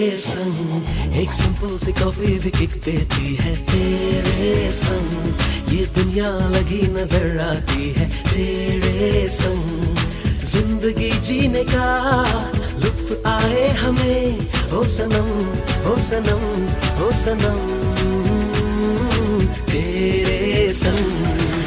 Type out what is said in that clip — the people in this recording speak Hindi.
संग। एक सिंपल सी कॉफ़ी भी किक देती है। तेरे संग। ये दुनिया लगी नज़र आती है। तेरे संग। ज़िंदगी जीने का लुत्फ आए हमें। ओ सनम हो सनम हो सनम। तेरे संग।